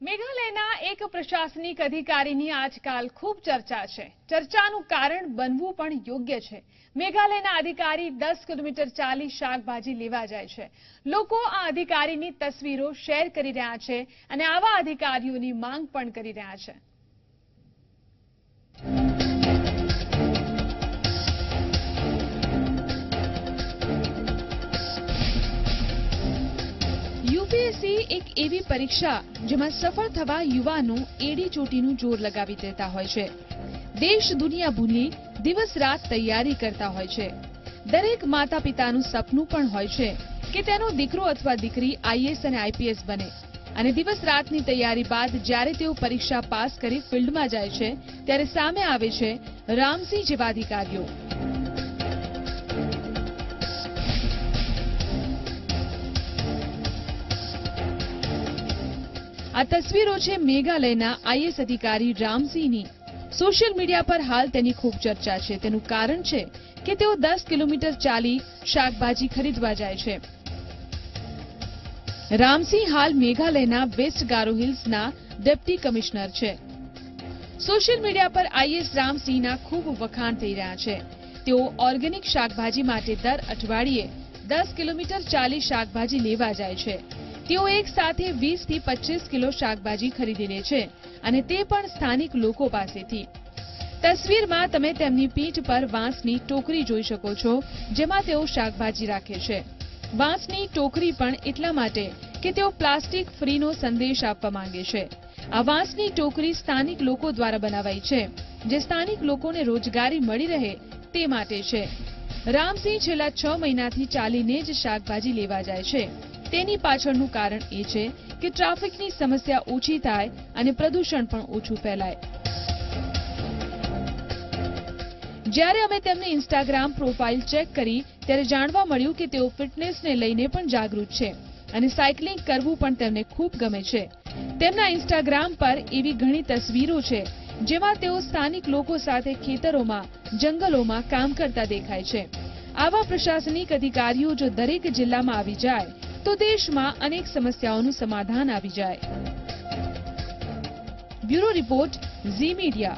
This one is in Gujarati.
મેઘાલયના એક પ્રશાસનિક અધિકારીની આજકાલ ખૂબ ચર્ચા છે. ચર્ચાનું કારણ બનવું પણ યોગ્ય છે. મેઘાલયના અધિકારી દસ કિલોમીટર ચાલી શાકભાજી લેવા જાય છે. લોકો આ અધિકારીની તસવીરો શેર કરી રહ્યા છે અને આવા અધિકારીઓની માંગ પણ કરી રહ્યા છે. એવી પરીક્ષા જેમાં સફળ થવા યુવાનો એડી ચોટીનું જોર લગાવી દેતા હોય છે. દેશ દુનિયા ભૂલી દિવસ રાત તૈયારી કરતા હોય છે. દરેક માતા પિતાનું સપનું પણ હોય છે કે તેનો દીકરો અથવા દીકરી આઈએસ અને આઈપીએસ બને. અને દિવસ રાતની તૈયારી બાદ જ્યારે તેઓ પરીક્ષા પાસ કરી ફિલ્ડમાં જાય છે, ત્યારે સામે આવે છે રામસિંહ જેવા અધિકારીઓ. આ તસવીરો છે મેઘાલયના આઈએસ અધિકારી રામસિંહની. સોશિયલ મીડિયા પર હાલ તેની ખૂબ ચર્ચા છે. તેનું કારણ છે કે તેઓ દસ કિલોમીટર ચાલી શાકભાજી ખરીદવા જાય છે. રામસિંહ હાલ મેઘાલયના વેસ્ટ ગારો હિલ્સના ડેપ્ટી કમિશનર છે. સોશિયલ મીડિયા પર આઈએસ રામસિંહના ખૂબ વખાણ થઈ રહ્યા છે. તેઓ ઓર્ગેનિક શાકભાજી માટે દર અઠવાડિયે દસ કિલોમીટર ચાલી શાકભાજી લેવા જાય છે. તેઓ એક સાથે વીસથી પચીસ કિલો શાકભાજી ખરીદી લે છે અને તે પણ સ્થાનિક લોકો પાસેથી. તસવીરમાં તમે તેમની પીઠ પર વાંસની ટોકરી જોઈ શકો છો, જેમાં તેઓ શાકભાજી રાખે છે. વાંસની ટોકરી પણ એટલા માટે કે તેઓ પ્લાસ્ટિક ફ્રીનો સંદેશ આપવા માંગે છે. આ વાંસની ટોકરી સ્થાનિક લોકો દ્વારા બનાવાઈ છે, જે સ્થાનિક લોકોને રોજગારી મળી રહે તે માટે છે. રામસિંહ છેલ્લા છ મહિનાથી ચાલીને જ શાકભાજી લેવા જાય છે. તેની પાછળનું કારણ એ છે કે ટ્રાફિકની સમસ્યા ઓછી થાય અને પ્રદૂષણ પણ ઓછું ફેલાય. જ્યારે અમે તેમની ઇન્સ્ટાગ્રામ પ્રોફાઇલ ચેક કરી, ત્યારે જાણવા મળ્યું કે તેઓ ફિટનેસને લઈને પણ જાગૃત છે અને સાયકલિંગ કરવું પણ તેમને ખૂબ ગમે છે. તેમના ઇન્સ્ટાગ્રામ પર એવી ઘણી તસવીરો છે, જેમાં તેઓ સ્થાનિક લોકો સાથે ખેતરોમાં, જંગલોમાં કામ કરતા દેખાય છે. આવા પ્રશાસનિક અધિકારીઓ જો દરેક જિલ્લામાં આવી જાય તો દેશમાં અનેક સમસ્યાઓનું સમાધાન આવી જાય. Bureau report Zee media.